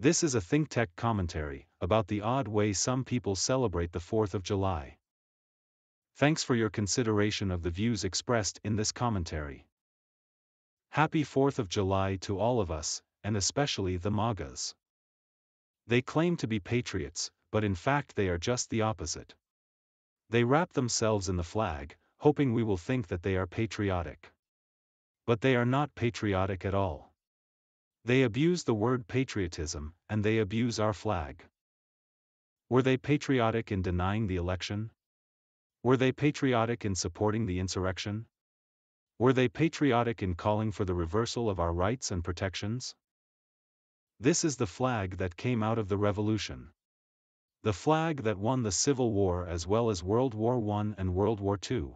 This is a ThinkTech commentary about the odd way some people celebrate the 4th of July. Thanks for your consideration of the views expressed in this commentary. Happy 4th of July to all of us, and especially the MAGAs. They claim to be patriots, but in fact they are just the opposite. They wrap themselves in the flag, hoping we will think that they are patriotic. But they are not patriotic at all. They abuse the word patriotism, and they abuse our flag. Were they patriotic in denying the election? Were they patriotic in supporting the insurrection? Were they patriotic in calling for the reversal of our rights and protections? This is the flag that came out of the revolution. The flag that won the Civil War as well as World War I and World War II.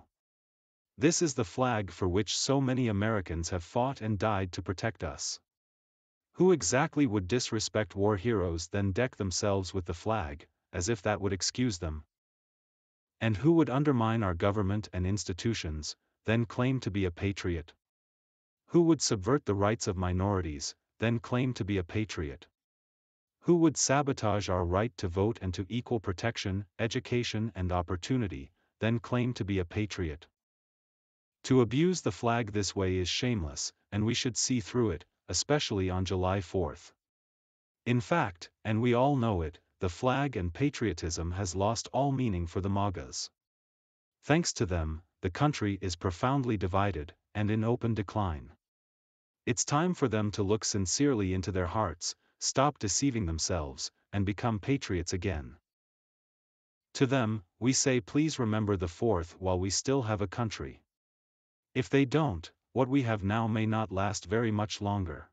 This is the flag for which so many Americans have fought and died to protect us. Who exactly would disrespect war heroes then deck themselves with the flag, as if that would excuse them? And who would undermine our government and institutions, then claim to be a patriot? Who would subvert the rights of minorities, then claim to be a patriot? Who would sabotage our right to vote and to equal protection, education and opportunity, then claim to be a patriot? To abuse the flag this way is shameless, and we should see through it, especially on July 4th. In fact, and we all know it, the flag and patriotism has lost all meaning for the MAGAs. Thanks to them, the country is profoundly divided, and in open decline. It's time for them to look sincerely into their hearts, stop deceiving themselves, and become patriots again. To them, we say please remember the 4th while we still have a country. If they don't, what we have now may not last very much longer.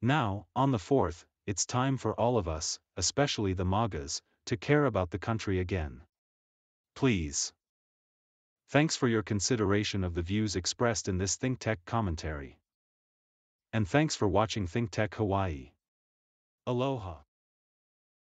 Now, on the 4th, it's time for all of us, especially the MAGAs, to care about the country again. Please. Thanks for your consideration of the views expressed in this ThinkTech commentary. And thanks for watching ThinkTech Hawaii. Aloha.